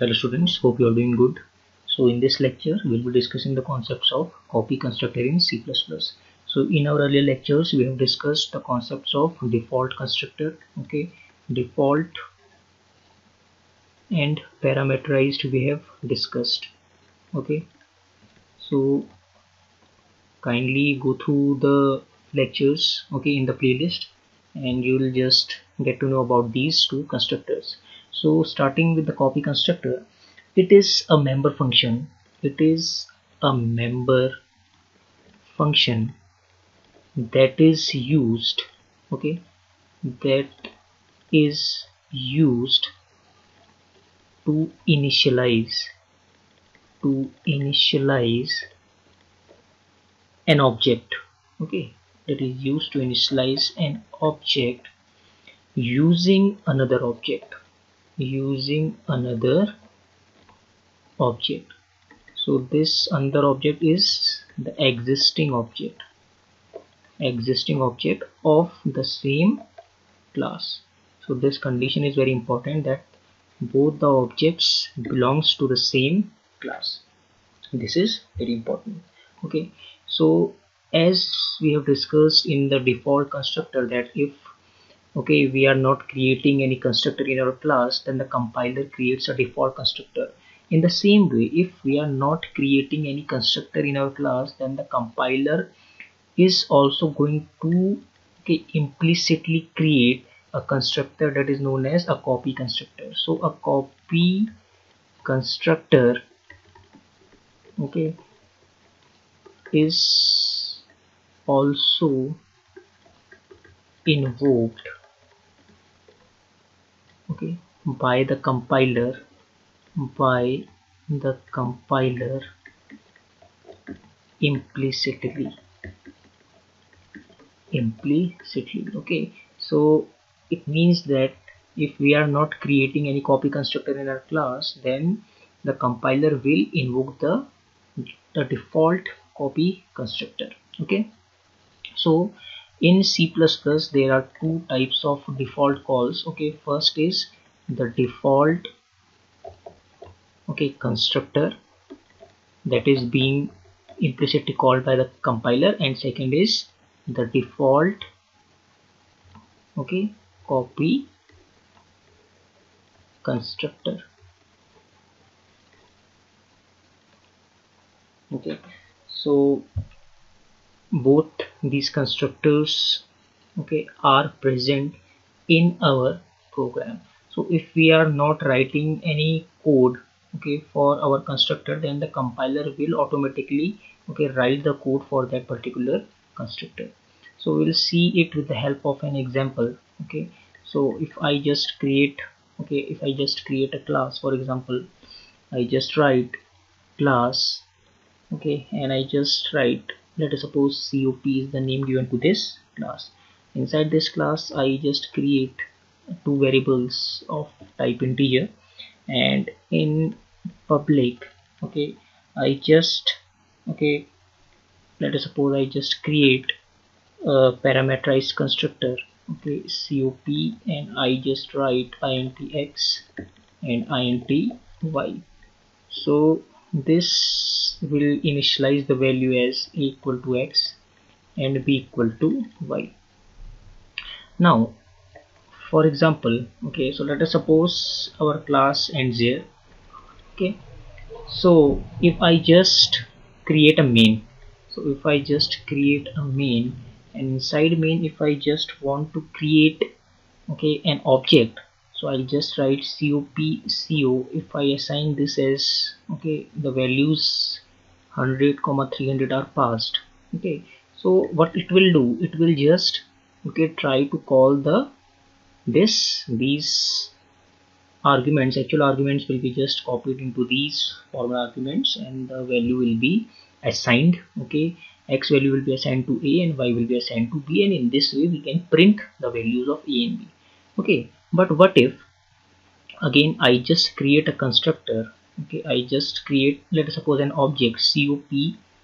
Hello students, hope you are doing good. So in this lecture, we'll be discussing the concepts of copy constructor in C++. So in our earlier lectures, we have discussed the concepts of default constructor, okay, default and parameterized we have discussed, okay. So kindly go through the lectures, okay, in the playlist and you will just get to know about these two constructors so starting with the copy constructor it is a member function. It is a member function that is used okay that is used to initialize to initialize an object okay that is used to initialize an object using another object using another object. So this another object is the existing object. Existing object of the same class. So this condition is very important that both the objects belongs to the same class. This is very important. Okay. So as we have discussed in the default constructor that if okay we are not creating any constructor in our class then the compiler creates a default constructor. In the same way if we are not creating any constructor in our class then the compiler is also going to okay, implicitly create a constructor that is known as a copy constructor. So a copy constructor okay is also invoked okay by the compiler by the compiler implicitly. Implicitly okay. So it means that if we are not creating any copy constructor in our class then the compiler will invoke the the default copy constructor okay. So in C++ there are two types of default calls okay. First is the default okay constructor that is being implicitly called by the compiler and second is the default okay copy constructor. Okay so both these constructors okay are present in our program so if we are not writing any code okay for our constructor then the compiler will automatically okay write the code for that particular constructor. So we'll see it with the help of an example okay. So if I just create okay if I just create a class for example I just write class okay and I just write let us suppose cop is the name given to this class. Inside this class I just create two variables of type integer. And in public okay I just okay let us suppose I just create a parameterized constructor okay cop and I just write int x and int y. So this will initialize the value as equal to x and b equal to y. Now for example okay so let us suppose our class ends here okay. So if I just create a main so if I just create a main and inside main if I just want to create okay an object so I'll just write cop co if I assign this as okay the values 100 comma 300 are passed okay. So what it will do it will just okay try to call the this these arguments actual arguments will be just copied into these formal arguments and the value will be assigned okay? X value will be assigned to a and y will be assigned to b and in this way we can print the values of a and b okay? But what if again I just create a constructor okay? I just create let us suppose an object cop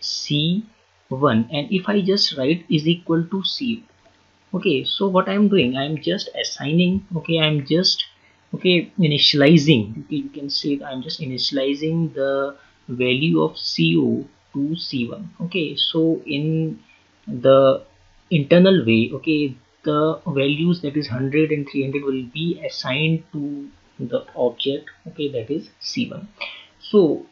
c1 and if I just write is equal to c okay so what I'm doing I'm just assigning okay I'm just okay initializing. Okay, you can say i'm just initializing the value of co to c1 okay? So in the internal way okay the values that is 100 and 300 will be assigned to the object okay that is c1 so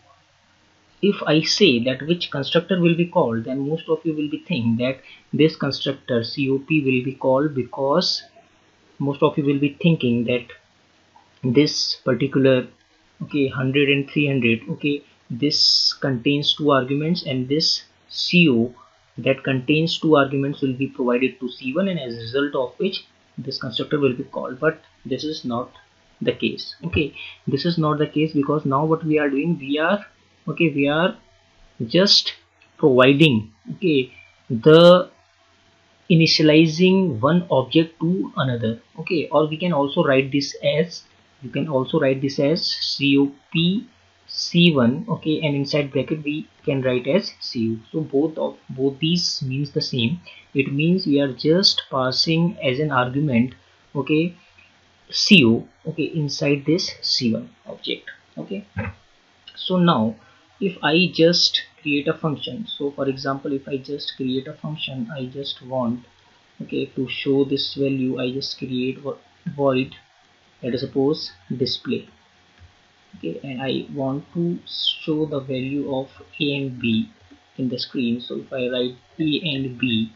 if I say that which constructor will be called then most of you will be thinking that this constructor COP will be called because most of you will be thinking that this particular okay 100 and 300 okay this contains two arguments and this CO that contains two arguments will be provided to C1 and as a result of which this constructor will be called. But this is not the case. Okay this is not the case because now what we are doing we are okay we are just providing okay the initializing one object to another. Okay or we can also write this as you can also write this as cop c1 okay and inside bracket we can write as co so both of both these means the same. It means we are just passing as an argument okay co okay inside this c1 object okay. So now if I just create a function. So for example if I just create a function I just want okay to show this value I just create void let us suppose display. Okay and I want to show the value of a and b in the screen. So if I write a and b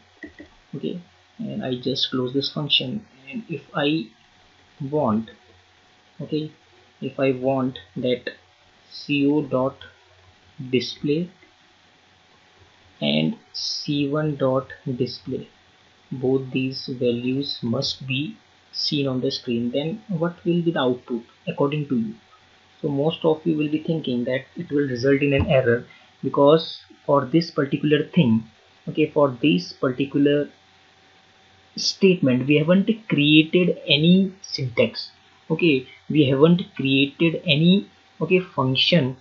okay and I just close this function and if I want okay if I want that co dot display and c1 dot display. Both these values must be seen on the screen. Then what will be the output according to you? So most of you will be thinking that it will result in an error because for this particular thing okay for this particular statement we haven't created any syntax. Okay we haven't created any okay function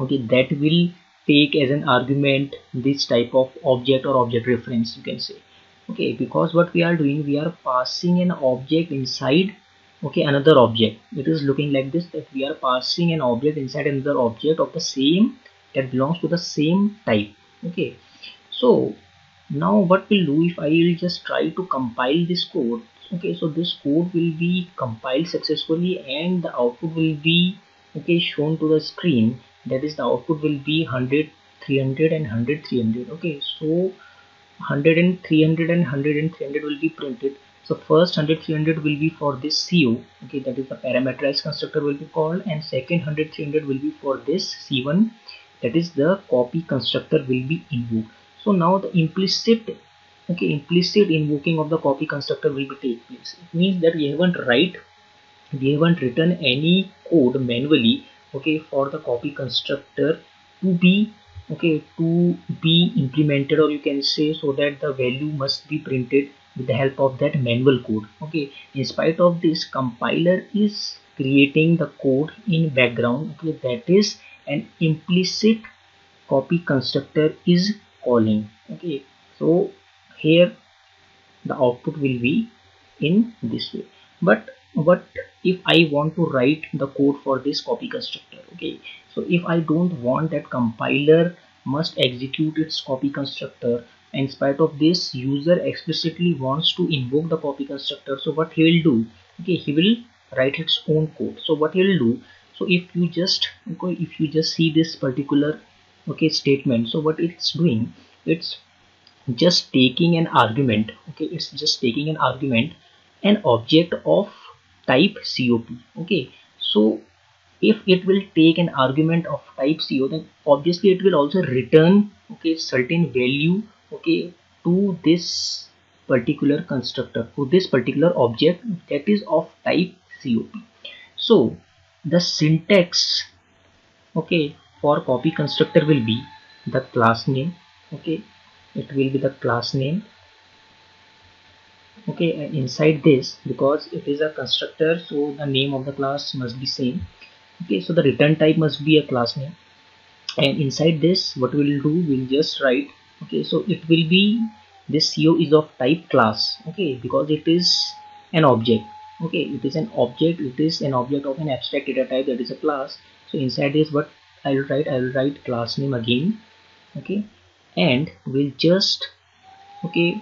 okay that will take as an argument this type of object or object reference you can say. Okay because what we are doing we are passing an object inside okay another object. It is looking like this that we are passing an object inside another object of the same that belongs to the same type. Okay so now what we'll do if I will just try to compile this code okay so this code will be compiled successfully and the output will be okay shown to the screen that is the output will be 100 300 and 100 300 okay so 100 and 300 and 100 and 300 will be printed. So first 100 300 will be for this co okay that is the parameterized constructor will be called. And second 100 300 will be for this c1 that is the copy constructor will be invoked. So now the implicit okay implicit invoking of the copy constructor will be take place. It means that we haven't write we haven't written any code manually okay for the copy constructor to be okay to be implemented or you can say so that the value must be printed with the help of that manual code okay. In spite of this compiler is creating the code in background okay that is an implicit copy constructor is calling okay. So here the output will be in this way. But what if I want to write the code for this copy constructor okay so if I don't want that compiler must execute its copy constructor in spite of this user explicitly wants to invoke the copy constructor so what he will do okay he will write its own code. So what he will do so if you just okay if you just see this particular okay statement so what it's doing it's just taking an argument okay it's just taking an argument an object of type COP okay. So if it will take an argument of type CO then obviously it will also return okay certain value okay to this particular constructor to this particular object that is of type COP so the syntax okay for copy constructor will be the class name okay. It will be the class name okay and inside this because it is a constructor so the name of the class must be same. Okay so the return type must be a class name. And inside this what we'll do we'll just write okay so it will be this co is of type class okay because it is an object. Okay it is an object it is an object of an abstract data type that is a class. So inside this what I will write I will write class name again okay and we'll just okay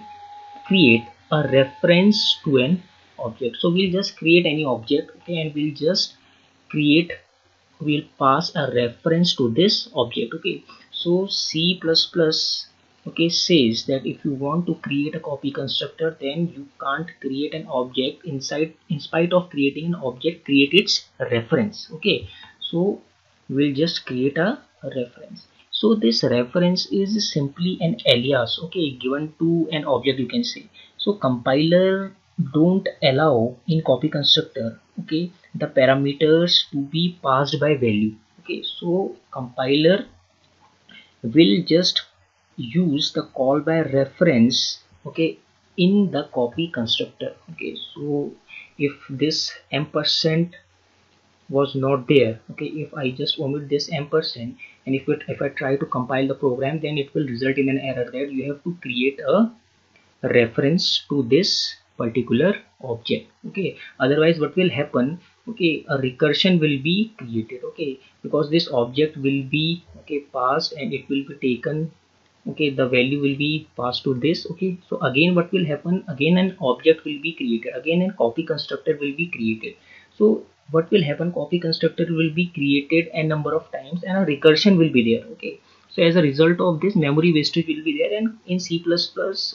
create a reference to an object. So we'll just create any object okay and we'll just create we'll pass a reference to this object okay. So C++ okay says that if you want to create a copy constructor then you can't create an object inside in spite of creating an object create its reference okay. So we'll just create a reference. So this reference is simply an alias okay given to an object you can say so compiler don't allow in copy constructor okay the parameters to be passed by value okay. So compiler will just use the call by reference okay in the copy constructor okay. So if this ampersand was not there okay if I just omit this ampersand and if it if I try to compile the program then it will result in an error. That you have to create a reference to this particular object okay? Otherwise what will happen okay a recursion will be created okay? Because this object will be okay passed and it will be taken okay the value will be passed to this okay? So again what will happen? Again an object will be created. Again a copy constructor will be created. So what will happen? Copy constructor will be created a number of times and a recursion will be there okay so as a result of this memory wastage will be there and in C++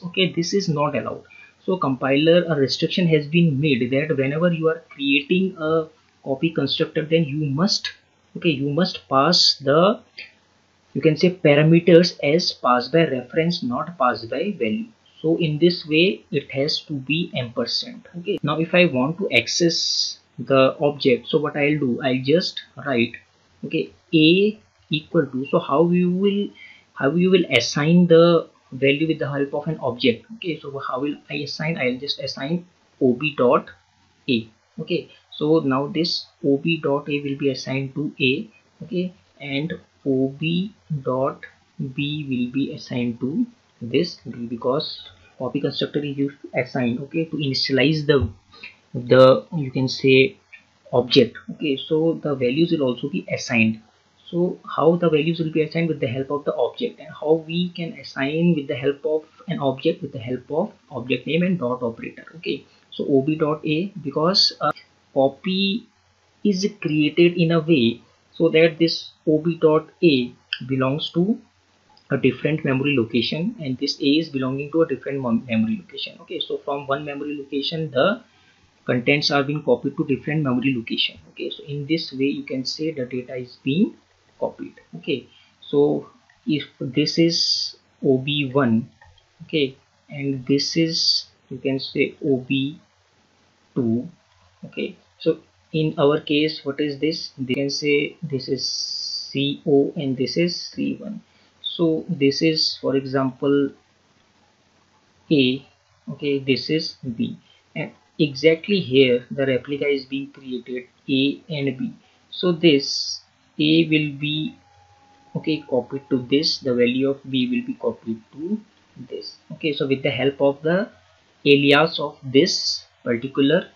okay this is not allowed. So compiler a restriction has been made that whenever you are creating a copy constructor then you must okay you must pass the you can say parameters as passed by reference not passed by value. So in this way it has to be ampersand okay. Now if I want to access the object so what I'll do I'll just write okay a equal to. So how you will how you will assign the value with the help of an object. Okay so how will I assign? I'll just assign ob dot a. Okay so now this ob dot a will be assigned to a. Okay and ob dot b will be assigned to this because copy constructor is used to assign okay to initialize the the you can say object. Okay so the values will also be assigned so how the values will be assigned with the help of the object and how we can assign with the help of an object with the help of object name and dot operator okay? So ob dot a because a copy is created in a way so that this ob dot a belongs to a different memory location and this a is belonging to a different memory location okay? So from one memory location the contents are being copied to different memory location okay? So in this way you can say the data is being copied. Okay. So if this is ob1 okay and this is you can say ob2 okay. So in our case what is this? They can say this is CO and this is C1 so this is for example A okay this is B. And exactly here the replica is being created A and B. So this A will be okay copied to this. The value of B will be copied to this. Okay so with the help of the alias of this particular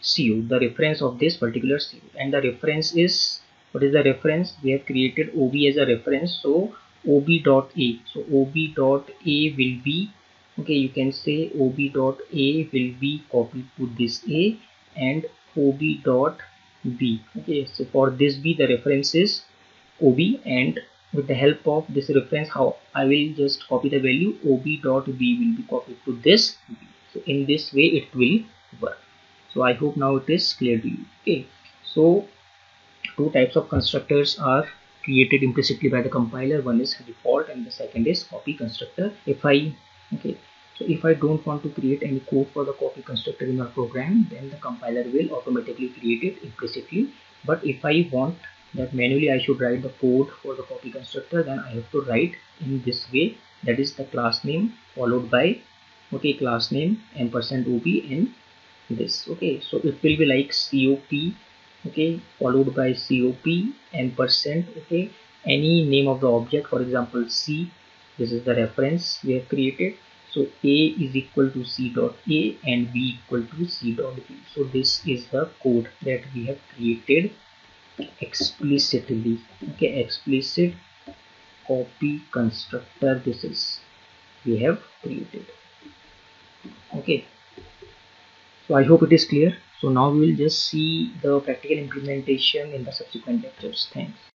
CO, the reference of this particular CO and the reference is what is the reference? We have created OB as a reference. So OB dot A. So OB dot A will be okay you can say OB dot A will be copied to this A and OB dot B. Okay so for this B the reference is OB and with the help of this reference how I will just copy the value OB dot B will be copied to this B. so in this way it will work. So i hope now it is clear to you. Okay so two types of constructors are created implicitly by the compiler. One is default and the second is copy constructor if i. Okay so if i don't want to create any code for the copy constructor in our program then the compiler will automatically create it implicitly. But if i want that manually i should write the code for the copy constructor then i have to write in this way. That is the class name followed by okay class name ampersand ob and this okay. So it will be like cop okay followed by cop ampersand okay. Any name of the object for example c this is the reference we have created so a is equal to c dot a and b equal to c dot b. So this is the code that we have created explicitly. Okay explicit copy constructor this is we have created. Okay. So i hope it is clear. So now we will just see the practical implementation in the subsequent lectures. Thanks